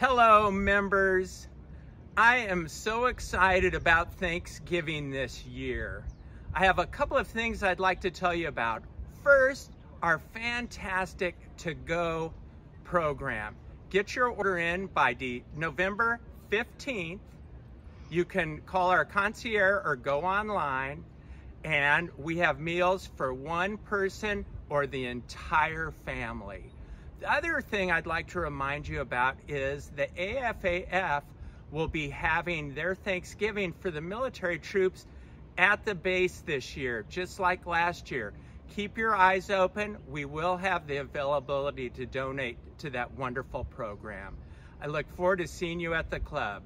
Hello, members. I am so excited about Thanksgiving this year. I have a couple of things I'd like to tell you about. First, our fantastic to-go program. Get your order in by the November 15th. You can call our concierge or go online and we have meals for one person or the entire family. The other thing I'd like to remind you about is the AFAF will be having their Thanksgiving for the military troops at the base this year, just like last year. Keep your eyes open. We will have the availability to donate to that wonderful program. I look forward to seeing you at the club.